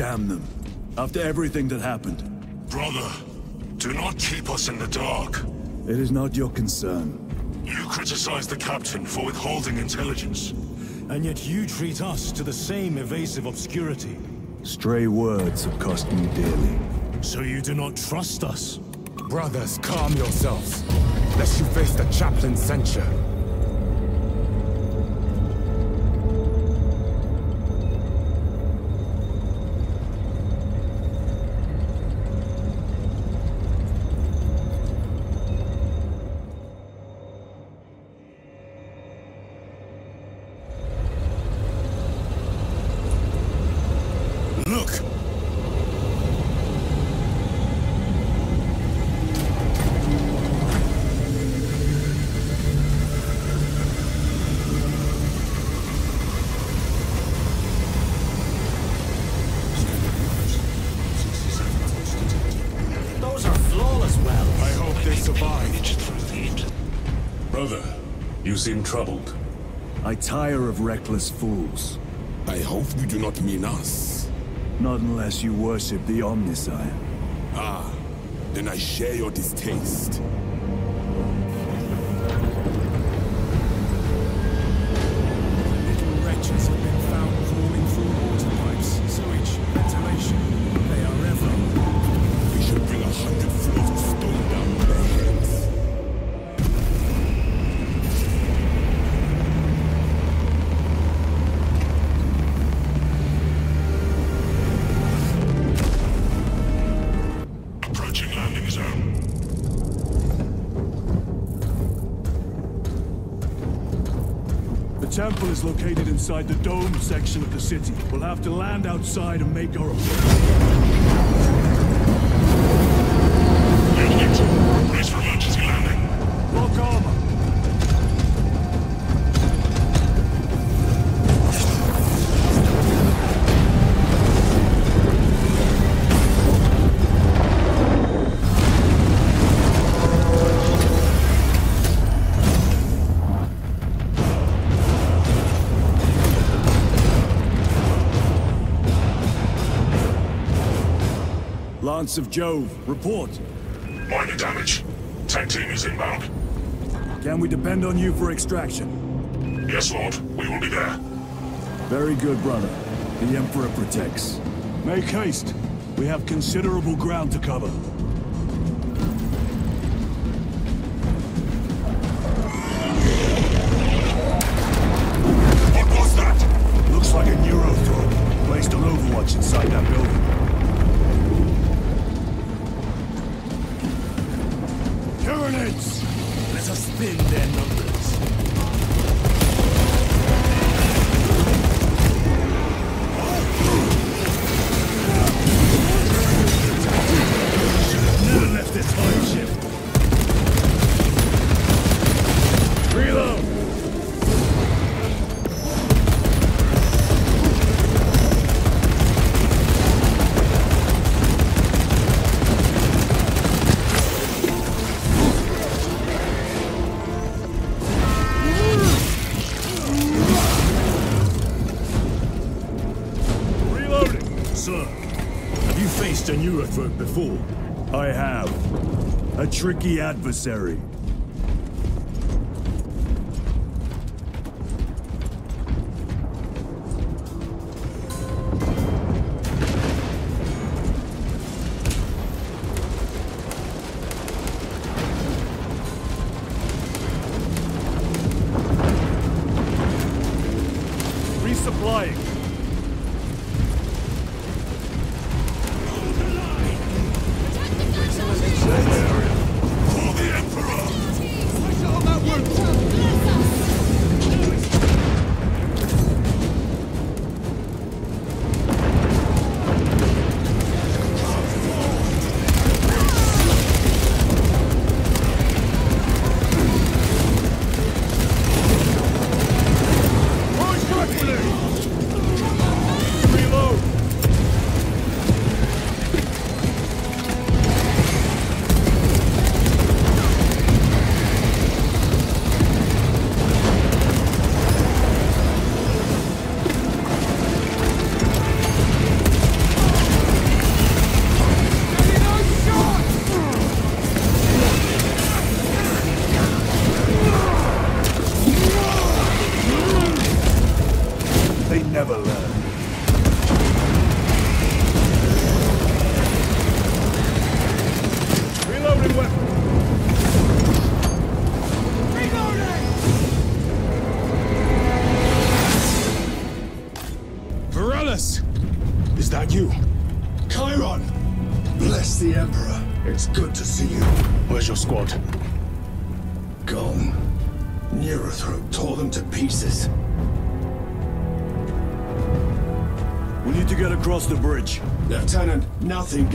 damn them. After everything that happened. Brother, do not keep us in the dark. It is not your concern. You criticize the captain for withholding intelligence. And yet you treat us to the same evasive obscurity. Stray words have cost me dearly. So you do not trust us? Brothers, calm yourselves, lest you face the chaplain's censure. Troubled. I tire of reckless fools. I hope you do not mean us. Not unless you worship the Omnissiah. Ah, then I share your distaste. Is located inside the dome section of the city. We'll have to land outside and make our approach. Lance of Jove, report. Minor damage. Tank team is inbound. Can we depend on you for extraction? Yes, Lord. We will be there. Very good, brother. The Emperor protects. Make haste. We have considerable ground to cover. Faced a Neurothrope before? I have. A tricky adversary.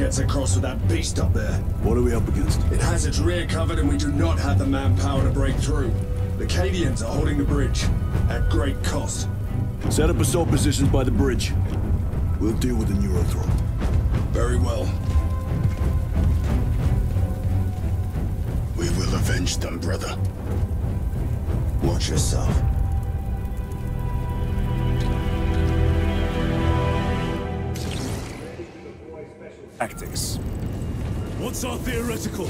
Gets across with that beast up there. What are we up against? It has its rear covered and we do not have the manpower to break through. The Cadians are holding the bridge. At great cost. Set up assault positions by the bridge. We'll deal with the Neurothrope. Very well. We will avenge them, brother. Watch yourself. Tactics. What's our theoretical?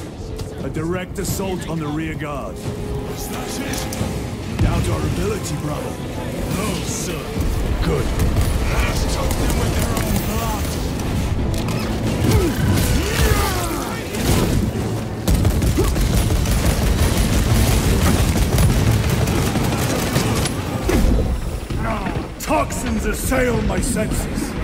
A direct assault on the rear guard. Is that it? Doubt our ability, brother. No, sir. Good. Let us choke them with their own blood. Toxins assail my senses.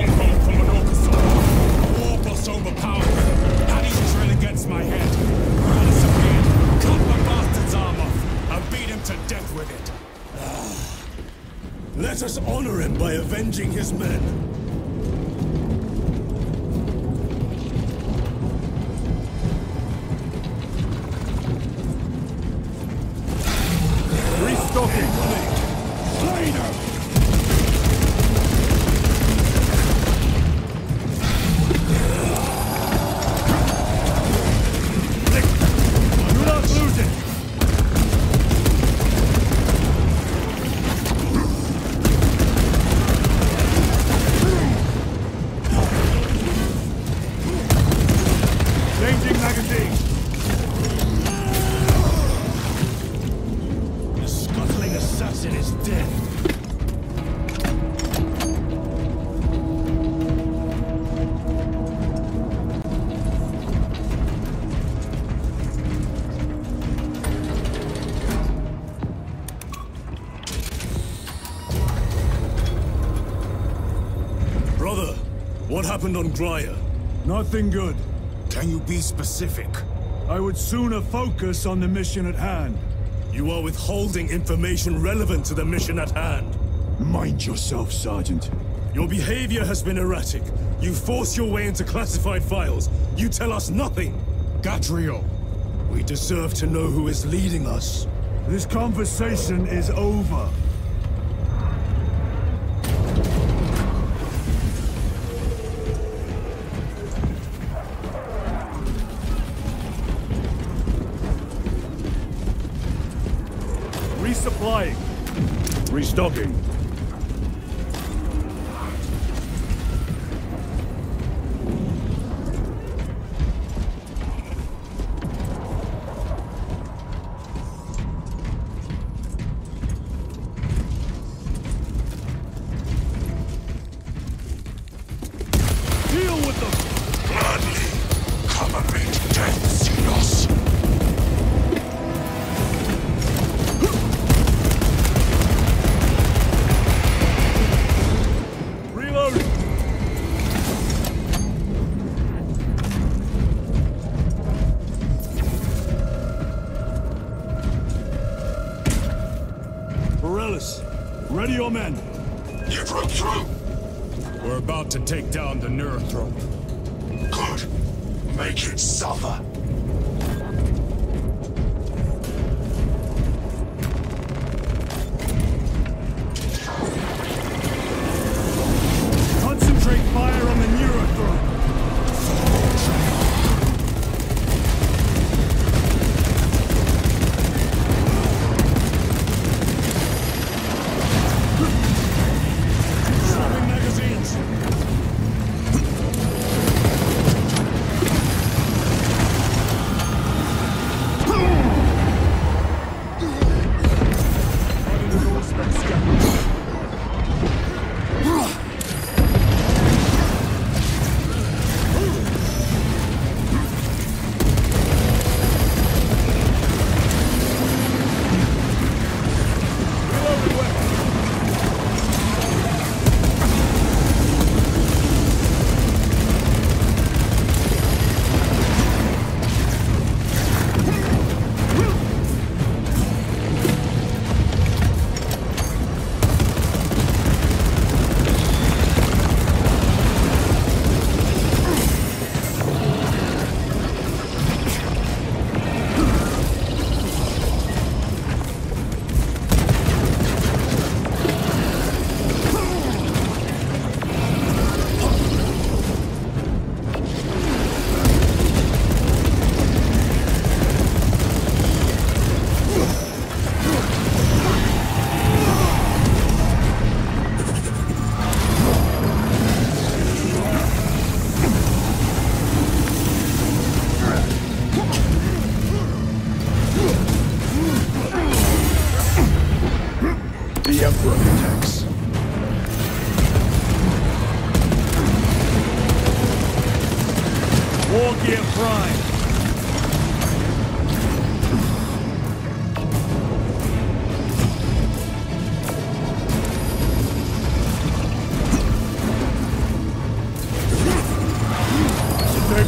Stronghold from an Orcusor. Orcus overpowered his drill against my head. Varellus appeared, cut my bastard's arm off, and beat him to death with it. Let us honor him by avenging his men. Brother, what happened on Graia? Nothing good. Can you be specific? I would sooner focus on the mission at hand. You are withholding information relevant to the mission at hand. Mind yourself, Sergeant. Your behavior has been erratic. You force your way into classified files. You tell us nothing. Gadriel, We deserve to know who is leading us. This conversation is over. Restocking. Men. You broke through. we're about to take down the Neurothrope. Good. Make it suffer.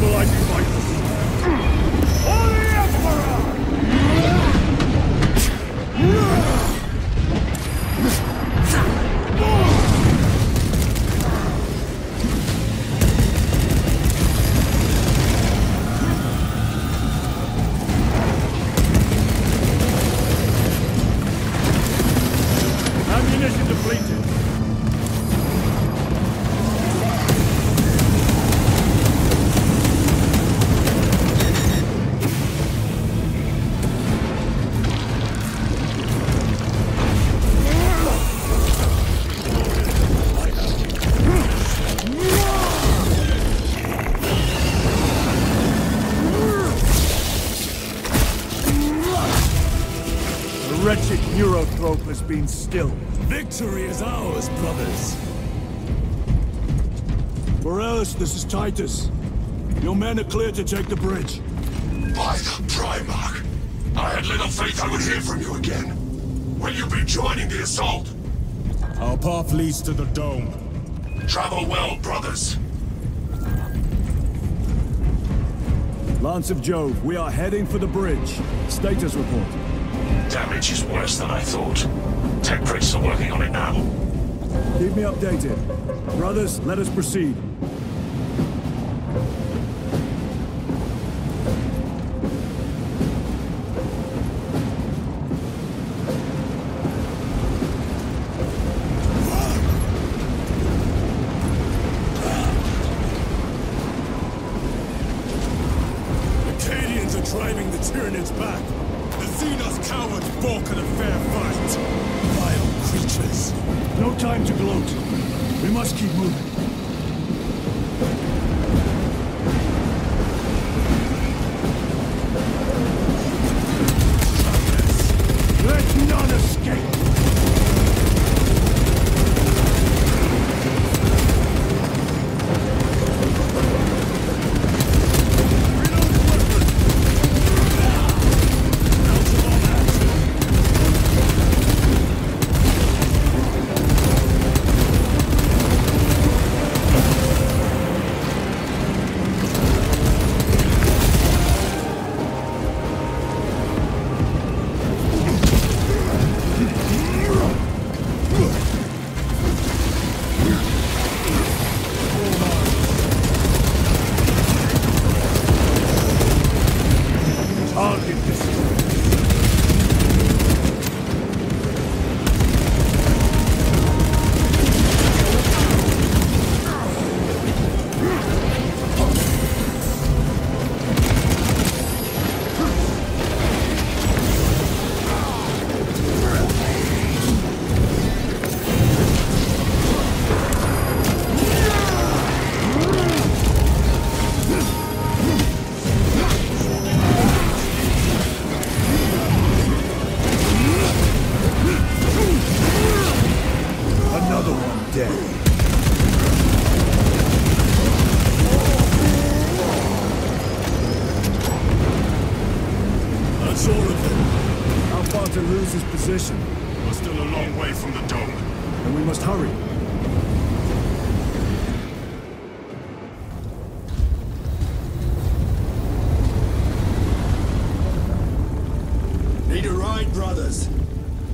Stabilizing Neurothrope has been stilled. Victory is ours, brothers. Morellis, this is Titus. Your men are clear to take the bridge. By the Primarch! I had little faith I would hear from you again. Will you be joining the assault? Our path leads to the dome. Travel well, brothers. Lance of Jove, we are heading for the bridge. Status report. Damage is worse than I thought. Tech priests are working on it now. Keep me updated. Brothers, let us proceed.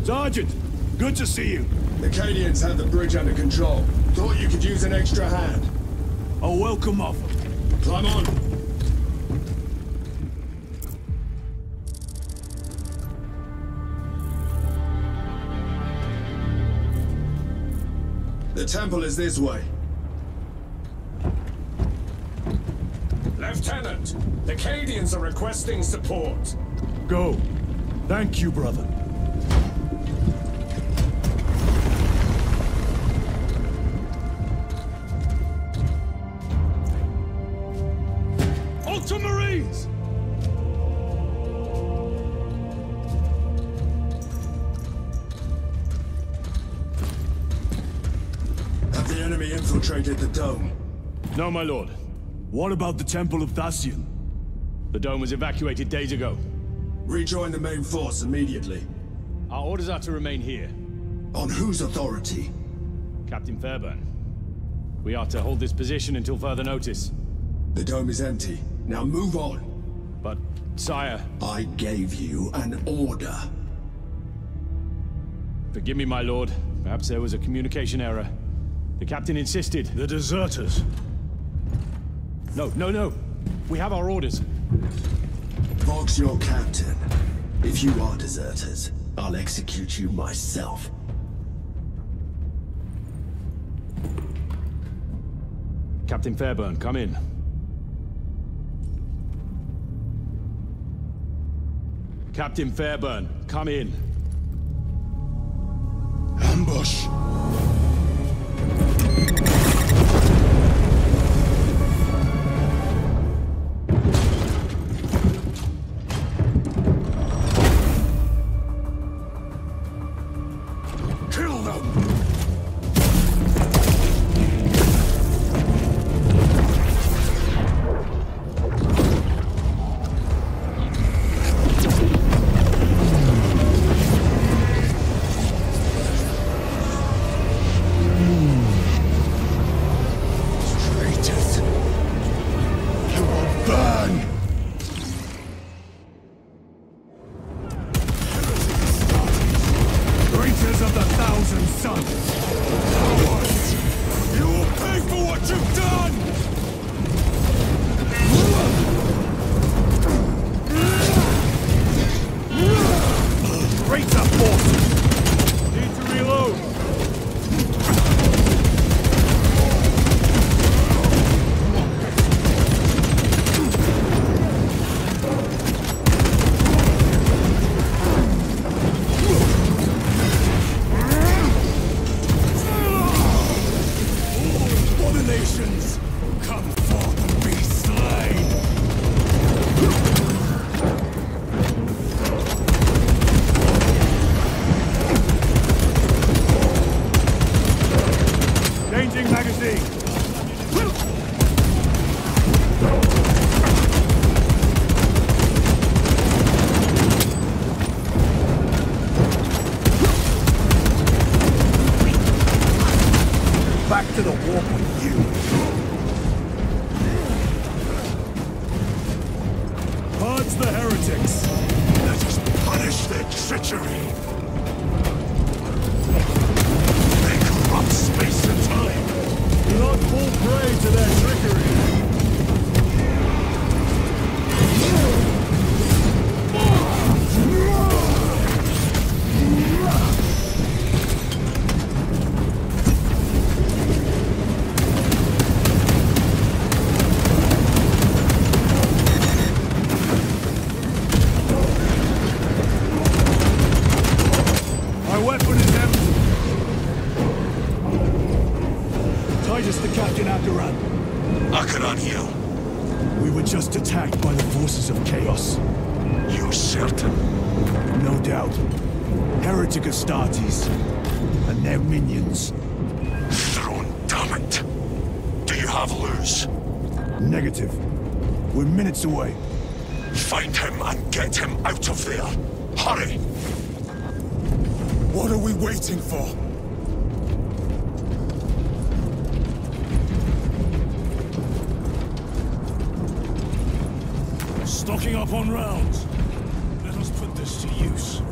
Sergeant, good to see you. The Cadians have the bridge under control. Thought you could use an extra hand. A welcome offer. Climb on. The temple is this way. Lieutenant, the Cadians are requesting support. Go. Thank you, brother. No, my lord. What about the Temple of Thasian? The dome was evacuated days ago. Rejoin the main force immediately. Our orders are to remain here. On whose authority? Captain Fairburn. We are to hold this position until further notice. The dome is empty. Now move on. But, sire, I gave you an order. forgive me, my lord. Perhaps there was a communication error. The captain insisted. The deserters. No, no, no. We have our orders. Vox your captain. If you are deserters, I'll execute you myself. Captain Fairburn, come in. Captain Fairburn, come in. Ambush! Stocking up on rounds. Let us put this to use.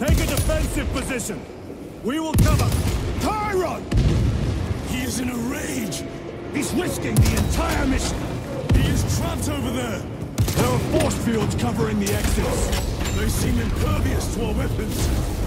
Take a defensive position. We will cover. Chairon! He is in a rage. He's risking the entire mission. He is trapped over there. There are force fields covering the exits. They seem impervious to our weapons.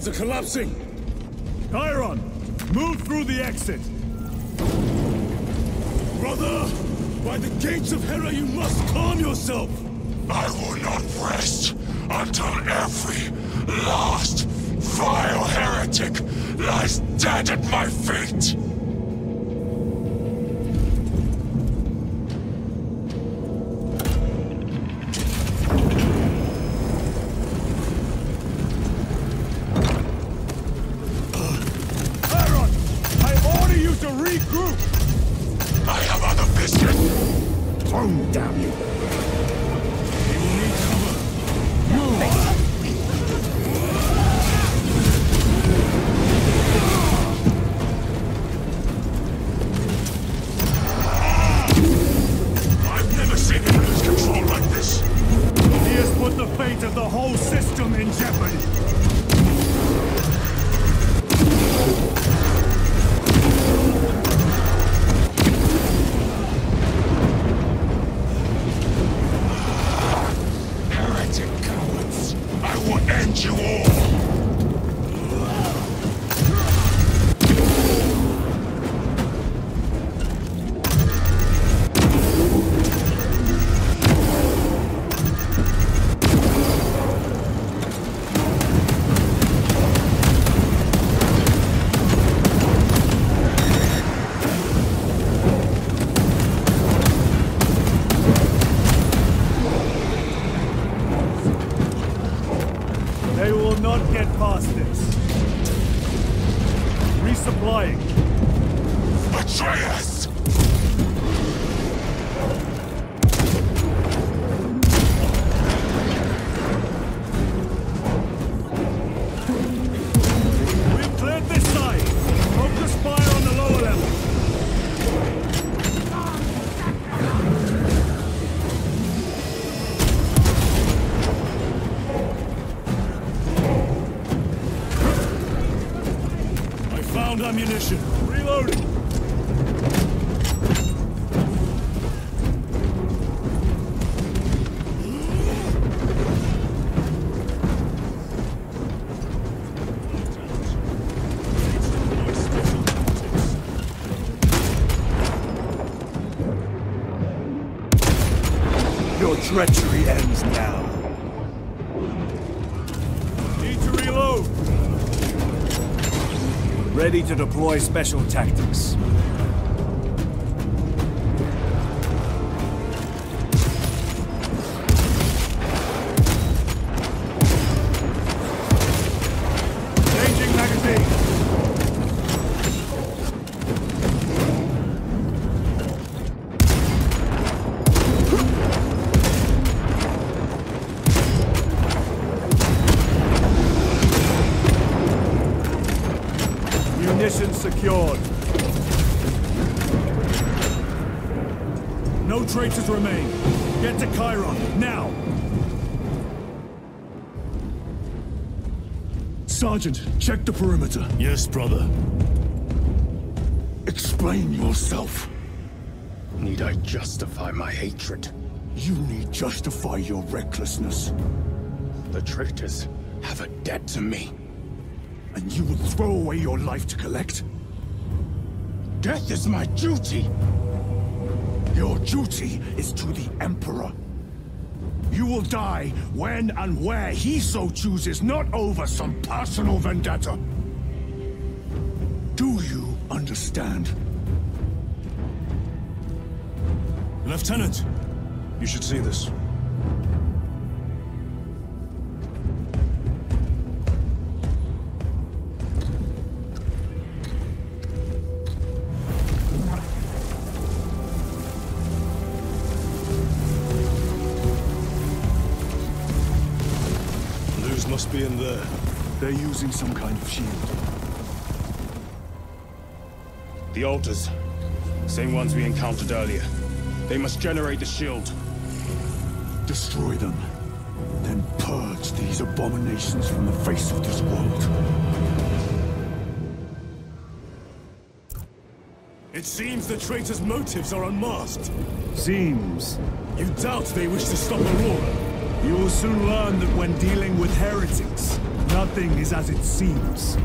Force are collapsing. Chairon, move through the exit. Brother, by the gates of Hera, you must calm yourself. I will not rest until every last vile heretic lies dead at my feet! Treachery ends now. Need to reload. Ready to deploy special tactics. Sergeant, check the perimeter. Yes, brother. Explain yourself. Need I justify my hatred? You need justify your recklessness. The traitors have a debt to me. And you would throw away your life to collect? Death is my duty! Your duty is to the Emperor. Will die when and where he so chooses, not over some personal vendetta. Do you understand? Lieutenant, you should see this. They're using some kind of shield. The altars. Same ones we encountered earlier. They must generate the shield. Destroy them. Then purge these abominations from the face of this world. It seems the traitors' motives are unmasked. Seems. You doubt they wish to stop Aurora. You will soon learn that when dealing with heretics, nothing is as it seems.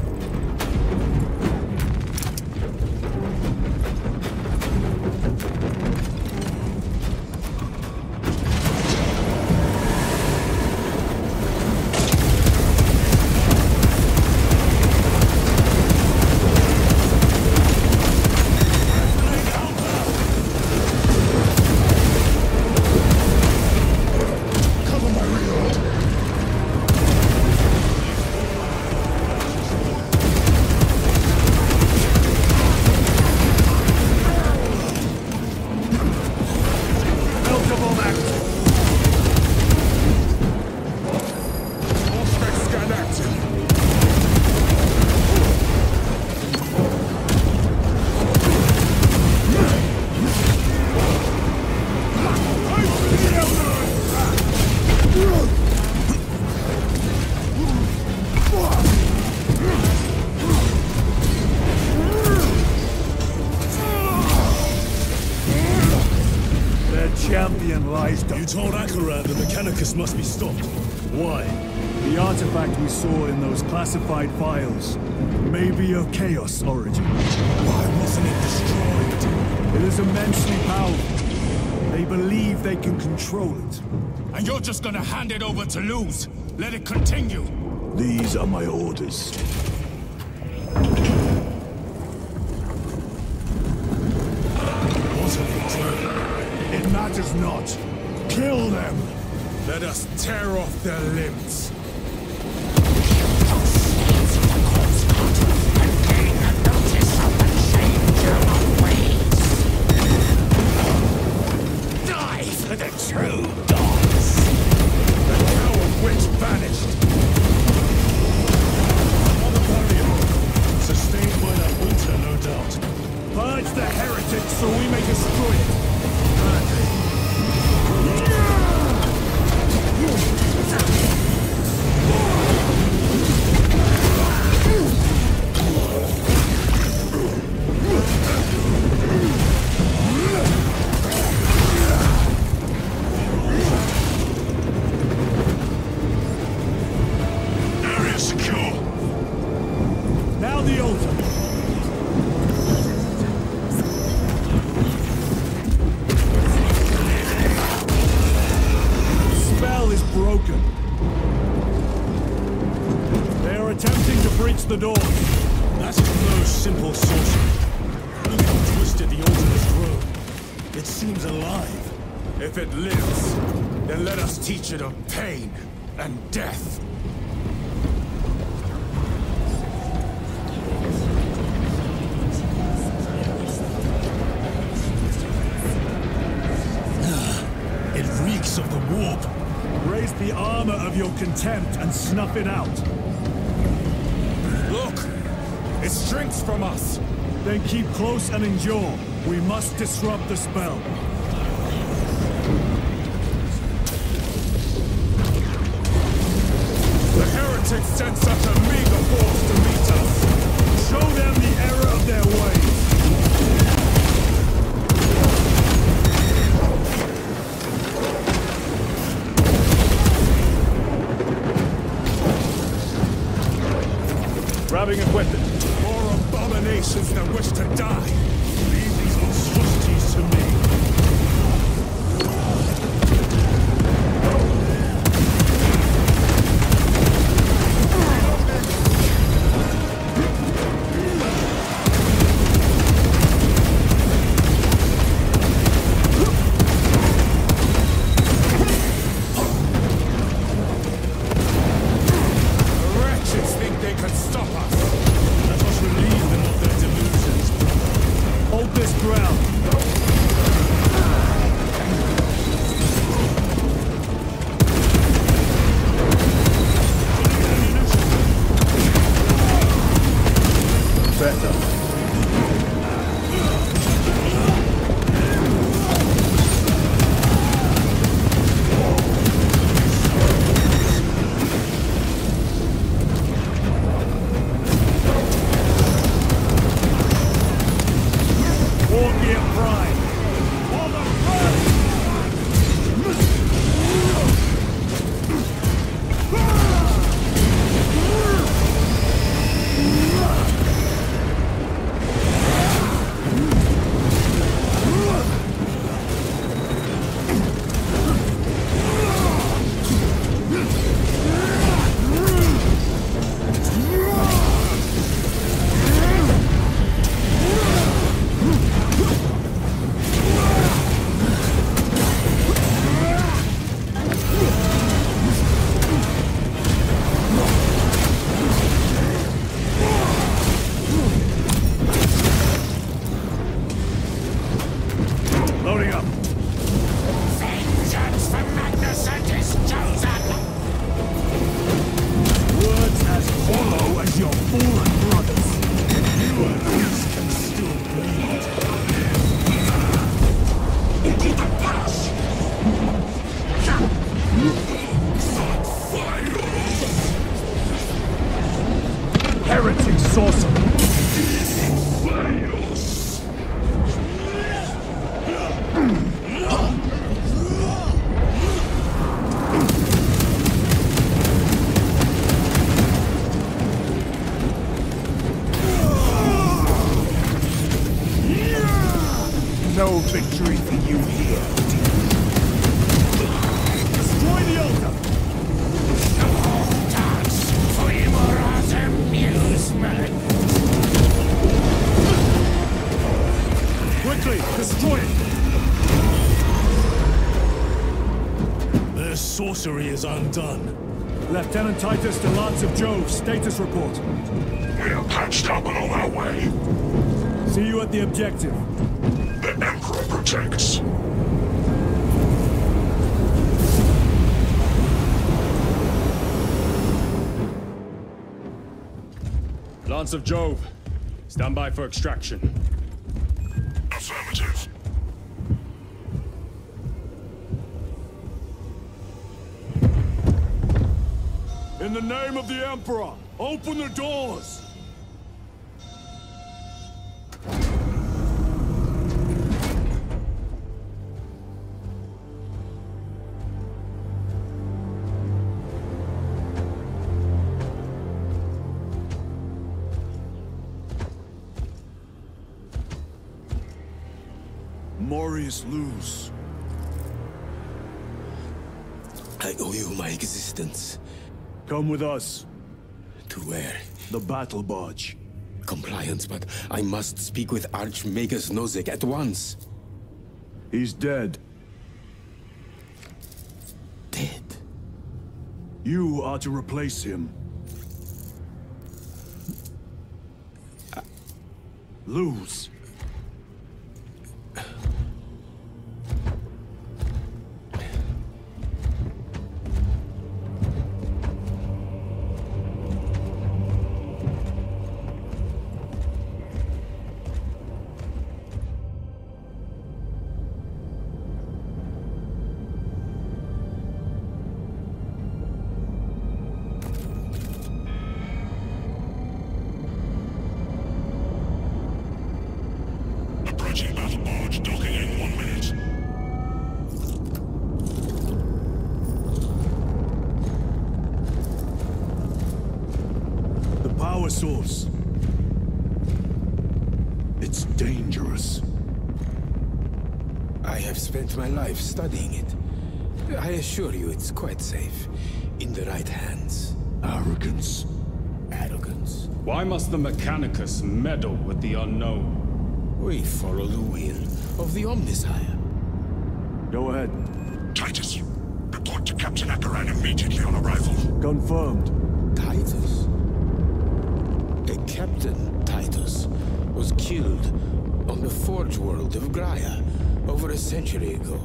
Can control it. And you're just gonna hand it over to lose. Let it continue. These are my orders. What have you done? It matters not. Kill them! Let us tear off their limbs. Attempting to breach the doors. That is no simple sorcery. Look how twisted the has grown. It seems alive. If it lives, then let us teach it of pain and death. It reeks of the warp. Raise the armor of your contempt and snuff it out. Shrinks from us! Then keep close and endure. We must disrupt the spell. The heretics sent such a meager force to meet us! Show them the error sorcery is undone. Lieutenant Titus to Lance of Jove, status report. We are patched up and on our way. See you at the objective. The Emperor protects. Lance of Jove, stand by for extraction. name of the Emperor, open the doors! Mori is. I owe you my existence. Come with us. To where? The battle barge. Compliance, but I must speak with Archmagus Nozick at once. He's dead. Dead? You are to replace him. Lose. Studying it. I assure you it's quite safe. In the right hands. Arrogance. Arrogance. Why must the Mechanicus meddle with the unknown? We follow the will of the Omnissiah. Go ahead. Titus, report to Captain Acheran immediately on arrival. Confirmed. Titus? A Captain Titus was killed on the Forge world of Graia over a century ago.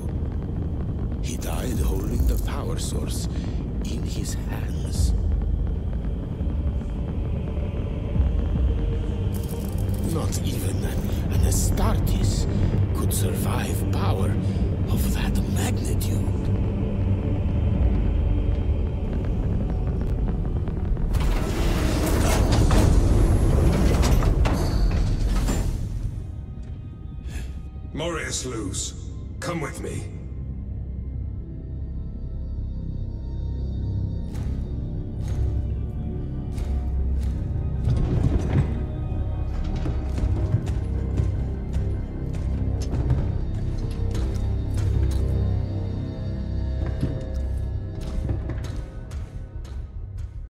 He died holding the power source in his hands. Not even an Astartes could survive power of that magnitude. Morius lose. Come with me.